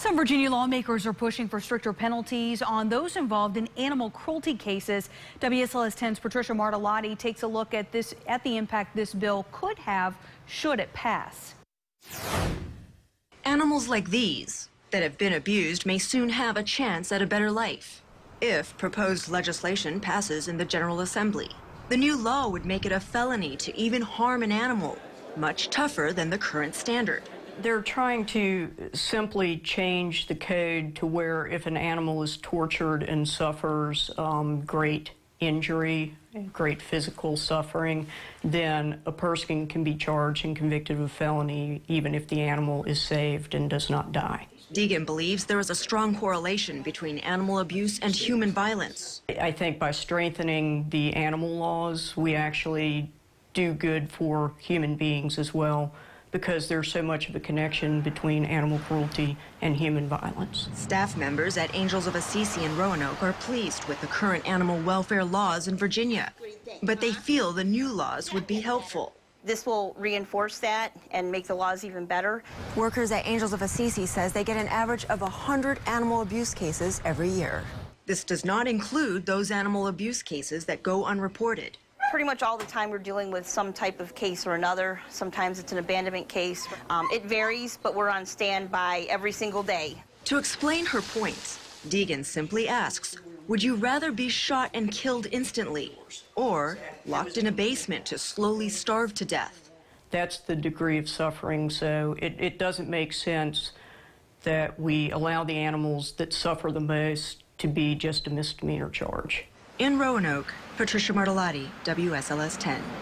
Some Virginia lawmakers are pushing for stricter penalties on those involved in animal cruelty cases. WSLS 10's Patricia Martellotti takes a look at this at the impact this bill could have should it pass. Animals like these that have been abused may soon have a chance at a better life if proposed legislation passes in the General Assembly. The new law would make it a felony to even harm an animal, much tougher than the current standard. They're trying to simply change the code to where if an animal is tortured and suffers um, great injury, great physical suffering, then a person can be charged and convicted of a felony even if the animal is saved and does not die. Deegan believes there is a strong correlation between animal abuse and human violence. I think by strengthening the animal laws, we actually do good for human beings as well because there's so much of a connection between animal cruelty and human violence. Staff members at Angels of Assisi in Roanoke are pleased with the current animal welfare laws in Virginia, but they feel the new laws would be helpful. This will reinforce that and make the laws even better. Workers at Angels of Assisi says they get an average of 100 animal abuse cases every year. This does not include those animal abuse cases that go unreported pretty much all the time we're dealing with some type of case or another. Sometimes it's an abandonment case. Um, it varies, but we're on standby every single day. To explain her points, Deegan simply asks, would you rather be shot and killed instantly or locked in a basement to slowly starve to death? That's the degree of suffering, so it, it doesn't make sense that we allow the animals that suffer the most to be just a misdemeanor charge. In Roanoke, Patricia Martellotti, WSLS 10.